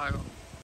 Chicago.